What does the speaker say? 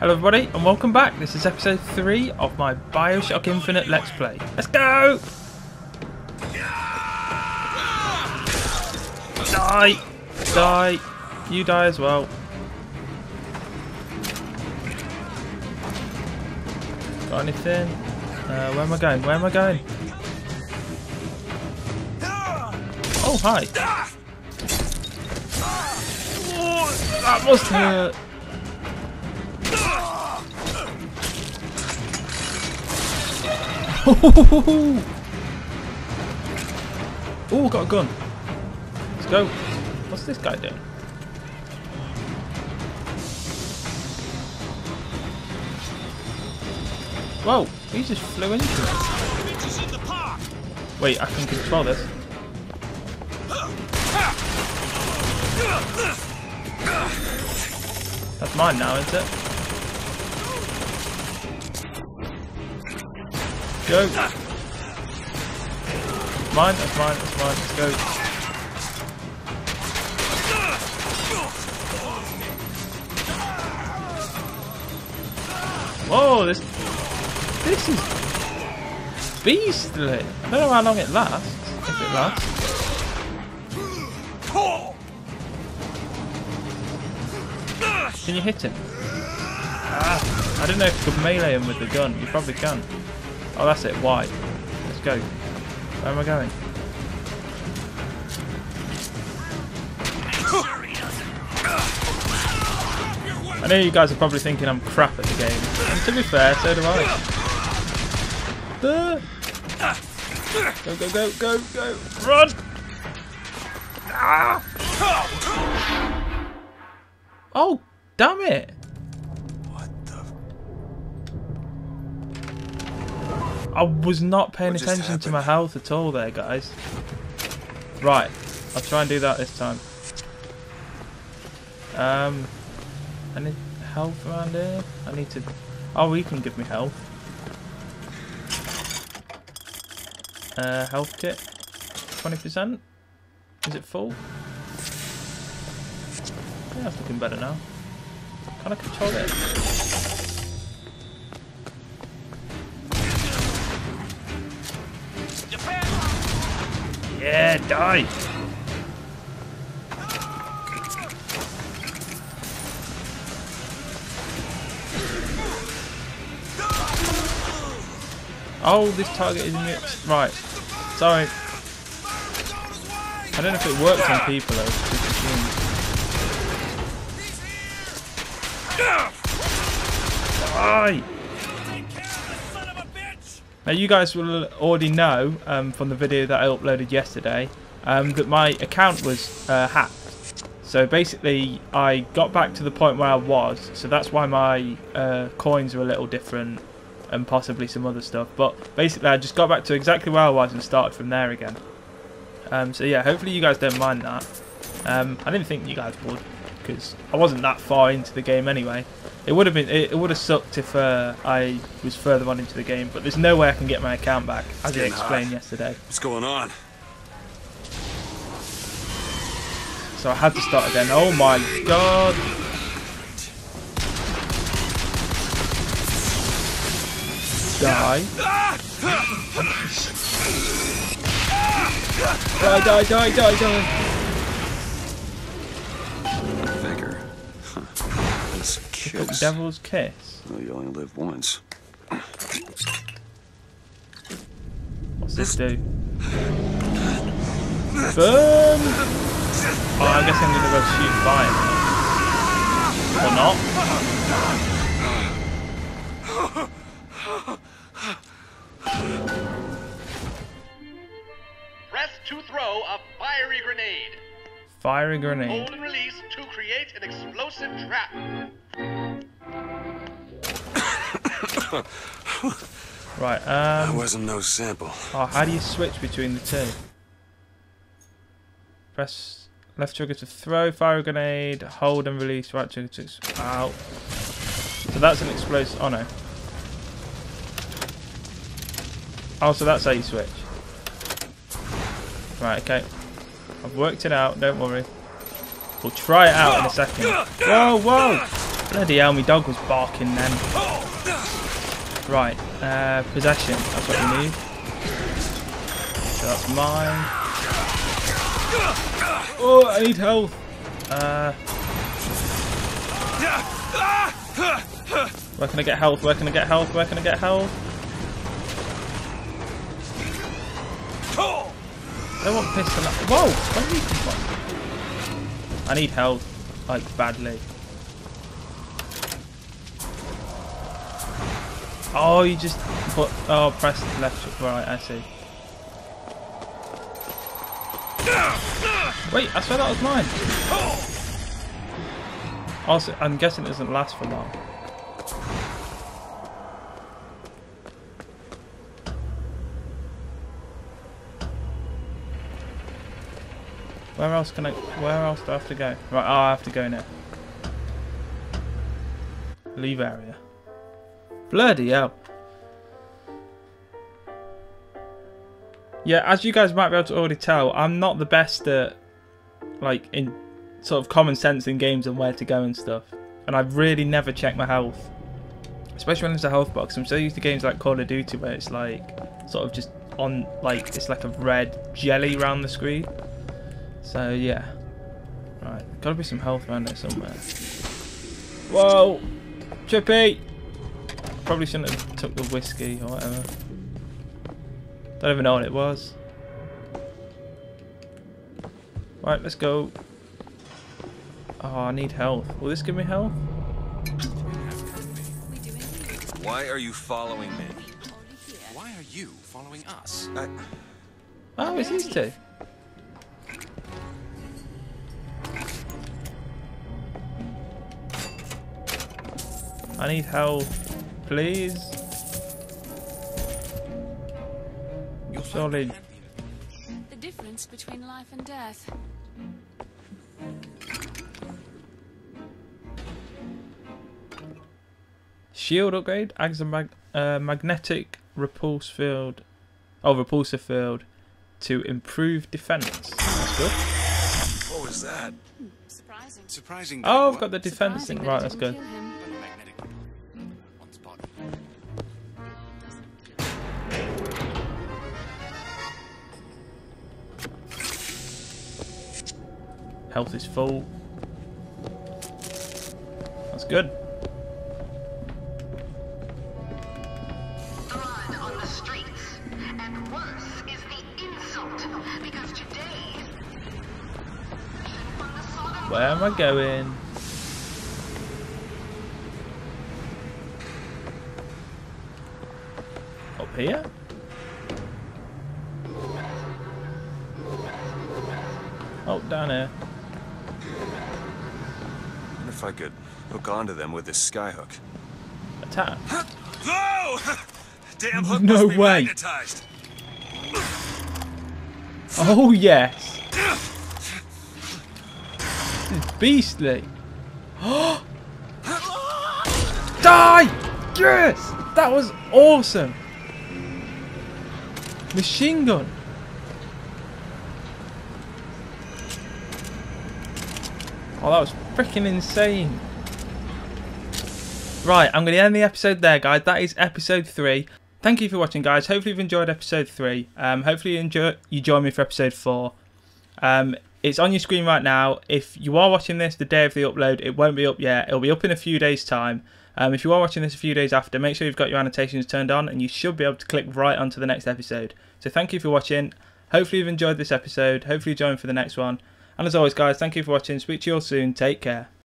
Hello everybody and welcome back. This is episode 3 of my Bioshock Infinite Let's Play. Let's go! Die! Die! You die as well. Got anything? Uh, where am I going? Where am I going? Oh, hi! That must hurt! oh, got a gun. Let's go. What's this guy doing? Whoa, he just flew into it. Wait, I can control this. That's mine now, isn't it? Go! Mine, that's mine, that's mine, let's go. Whoa, this this is beastly. I don't know how long it lasts. If it lasts. Can you hit him? Ah, I don't know if you could melee him with the gun. You probably can. Oh, that's it. Why? Let's go. Where am I going? I know you guys are probably thinking I'm crap at the game. And to be fair, so do I. Go, go, go, go, go. Run! Ah! Oh, damn it! I was not paying What attention to my health at all there, guys. Right, I'll try and do that this time. Um, I need health around here? I need to... Oh, you can give me health. Uh, health kit. 20%? Is it full? Yeah, that's looking better now. Can I control it? Yeah, die! Oh, this target is it. Right. Sorry. I don't know if it works on people though. Die! Now you guys will already know um, from the video that I uploaded yesterday um, that my account was uh, hacked. So basically I got back to the point where I was, so that's why my uh, coins are a little different and possibly some other stuff. But basically I just got back to exactly where I was and started from there again. Um, so yeah, hopefully you guys don't mind that. Um, I didn't think you guys would because I wasn't that far into the game anyway. It would have been it, it would have sucked if uh, I was further on into the game, but there's no way I can get my account back, as I explained hot. yesterday. What's going on? So I had to start again. Oh my god! Die! Die! Die! Die! Die! Die! Devil's Kiss. Well, you only live once. What's this do? Burn! Oh, I guess I'm gonna go shoot fire. Or not. Press to throw a fiery grenade. Fire a grenade. Hold and release to create an explosive trap. Right, That um... wasn't no sample. Oh, how do you switch between the two? Press left trigger to throw, fire a grenade, hold and release, right trigger to... Ow. So that's an explosive... Oh no. Oh, so that's how you switch. Right, okay. I've worked it out, don't worry. We'll try it out in a second. Whoa, whoa! Bloody hell, my dog was barking then. Right, uh, possession. That's what we need. So that's mine. Oh, I need health. Uh, where can I get health? Where can I get health? Where can I get health? I want pistol. Whoa! Where did he come from? I need health, like badly. Oh, you just put. Oh, press left, right. I see. Wait, I swear that was mine. Also, I'm guessing it doesn't last for long. Where else can I? Where else do I have to go? Right, oh, I have to go now. Leave area. Bloody hell. Yeah, as you guys might be able to already tell, I'm not the best at, like, in sort of common sense in games and where to go and stuff. And I really never check my health. Especially when it's a health box. I'm so used to games like Call of Duty where it's like, sort of just on, like, it's like a red jelly around the screen. So, yeah. Right, gotta be some health around there somewhere. Whoa! Chippy! Probably shouldn't have took the whiskey or whatever. Don't even know what it was. Right, let's go. Oh, I need health. Will this give me health? Why are you following me? Why are you following us? I, Oh, it's these two. I need help, please. You'll Solid. The difference between life and death. Shield upgrade adds a mag uh, magnetic repulse field, oh repulsor field, to improve defense. That's good. what was that? Surprising. Surprising. Oh, I've got the defense Surprising thing. Right, it that's didn't good. Health is full. That's good. blood on the streets. And worse is the insult, because today from the Sodom Where am I going? Up here? Oh, down here. If I could hook onto them with this skyhook? Attack. Oh! Damn hook No must be way. magnetized. Oh, yes. This is beastly. Die! Yes! That was awesome. Machine gun. Oh, that was freaking insane. Right, I'm going to end the episode there, guys. That is episode three. Thank you for watching, guys. Hopefully, you've enjoyed episode three. Um, hopefully, you enjoy you join me for episode four. Um, it's on your screen right now. If you are watching this the day of the upload, it won't be up yet. It'll be up in a few days' time. Um, if you are watching this a few days after, make sure you've got your annotations turned on, and you should be able to click right onto the next episode. So, thank you for watching. Hopefully, you've enjoyed this episode. Hopefully, you join for the next one. And as always, guys, thank you for watching. Speak to you all soon. Take care.